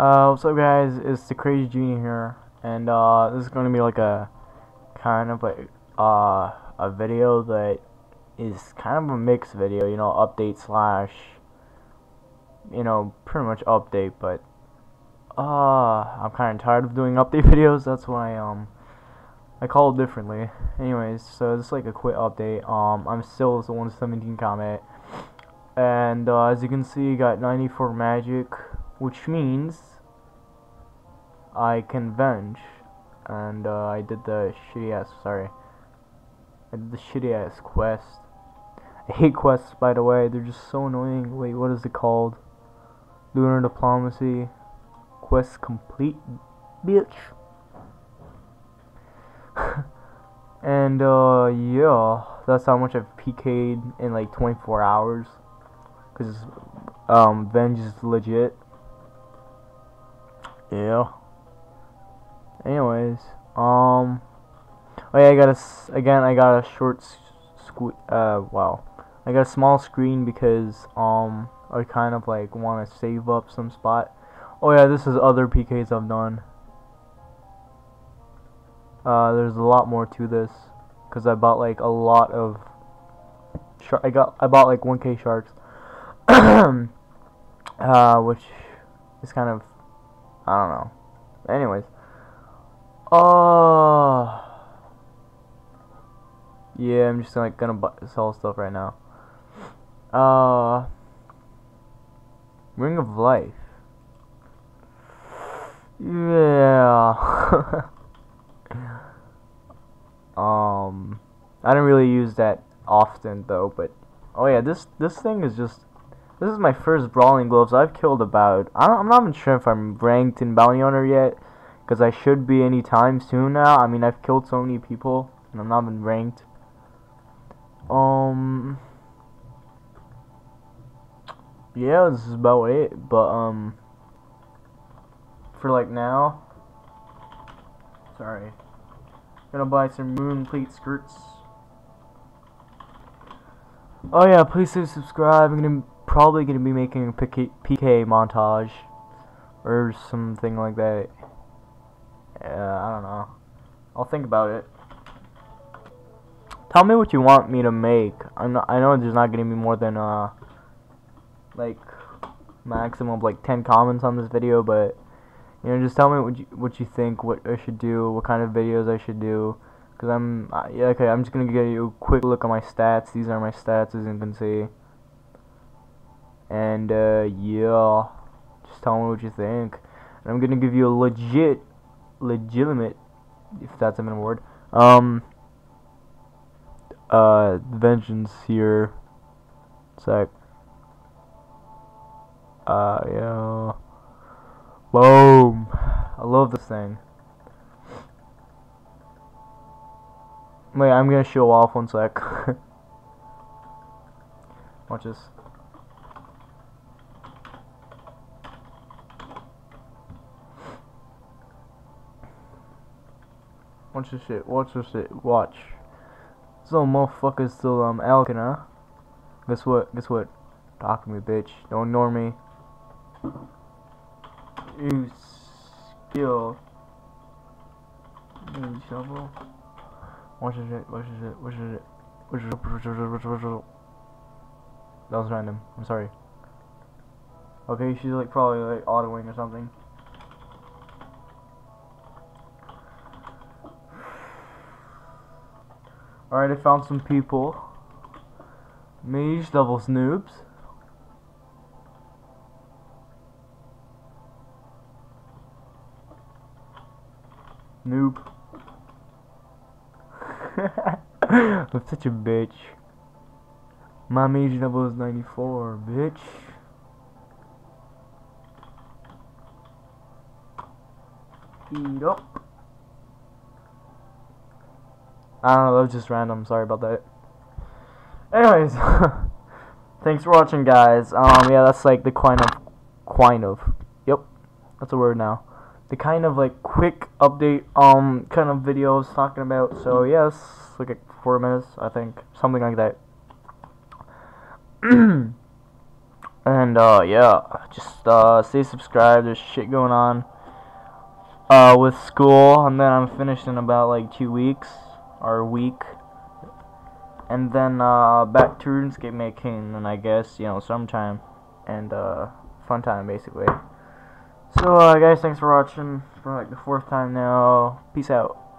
Uh, what's up guys, it's the Crazy Genie here, and uh, this is going to be like a, kind of like, uh, a video that is kind of a mixed video, you know, update slash, you know, pretty much update, but, uh, I'm kind of tired of doing update videos, that's why, um, I call it differently. Anyways, so this is like a quick update, um, I'm still the 117 comment, and, uh, as you can see, got 94 magic, which means I can venge, and uh, I did the shitty ass. Sorry, I did the shitty ass quest. I hate quests, by the way. They're just so annoying. Wait, what is it called? Lunar diplomacy quest complete, bitch. and uh, yeah, that's how much I've PK'd in like 24 hours. Cause um, Venge is legit. Yeah. Anyways, um, oh yeah, I got a again. I got a short sque uh wow, I got a small screen because um I kind of like want to save up some spot. Oh yeah, this is other PKs I've done. Uh, there's a lot more to this because I bought like a lot of. I got I bought like 1k sharks, uh, which is kind of I don't know. Anyways. Oh. Yeah, I'm just like gonna buy, sell stuff right now. Uh. Ring of Life. Yeah. um. I don't really use that often though, but oh yeah, this this thing is just this is my first Brawling Gloves. I've killed about... I am not even sure if I'm ranked in Bounty Hunter yet. Because I should be any time soon now. I mean, I've killed so many people. And I'm not even ranked. Um... Yeah, this is about it. But, um... For, like, now... Sorry. Gonna buy some moon plate skirts. Oh yeah, please do subscribe. I'm gonna probably going to be making a PK, montage or something like that. Yeah, I don't know. I'll think about it. Tell me what you want me to make. I'm not, I know there's not going to be more than uh like maximum of like 10 comments on this video, but you know, just tell me what you what you think, what I should do, what kind of videos I should do. Cause I'm uh, yeah okay. I'm just gonna give you a quick look at my stats. These are my stats, as you can see. And uh, yeah, just tell me what you think. And I'm gonna give you a legit, legitimate, if that's even a word, um, uh, vengeance here. Sec. Uh, yeah. Boom. I love this thing. Wait, I'm gonna show off one sec. Watch this. Watch this shit. Watch this shit. Watch. Some motherfuckers still um Alkana. Guess what? Guess what? Talk to me, bitch. Don't ignore me. You skill. You shovel. Watch this shit. Watch this shit. Watch this shit. Watch this shit. That was random. I'm sorry. Okay, she's like probably like autoing or something. Alright, I found some people. Mage doubles noobs. Noob. I'm such a bitch. My mage level is 94, bitch. Eat up. I don't know, that was just random. Sorry about that. Anyways, thanks for watching, guys. Um, yeah, that's like the kind of, kind of, yep, that's a word now. The kind of like quick update, um, kind of videos talking about. So yes, like four minutes, I think, something like that. And uh, yeah, just uh, stay subscribed. There's shit going on uh, with school, and then I'm finished in about like two weeks or a week, and then uh, back to RuneScape making, and I guess you know sometime, and uh, fun time basically. So uh, guys, thanks for watching for like the fourth time now. Peace out.